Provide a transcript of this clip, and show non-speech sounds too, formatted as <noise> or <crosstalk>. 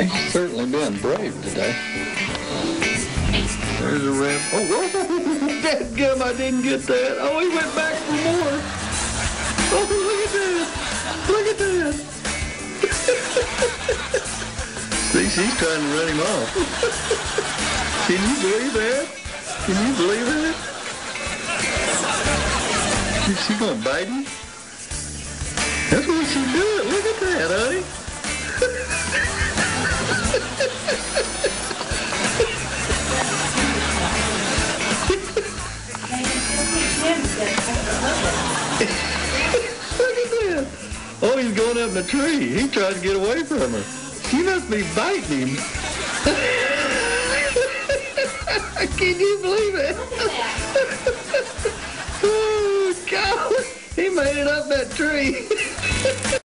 <laughs> certainly been brave today. There's a rib. Oh, whoa! <laughs> That gum, I didn't get that. Oh, he went back for more. Oh, look at that. Look at that. <laughs> See, she's trying to run him off. Can you believe that? Can you believe that? Is she gonna bite him? That's what she's doing. Oh, he's going up in the tree. He tried to get away from her. She must be biting him. <laughs> Can you believe it? <laughs> oh, God. He made it up that tree. <laughs>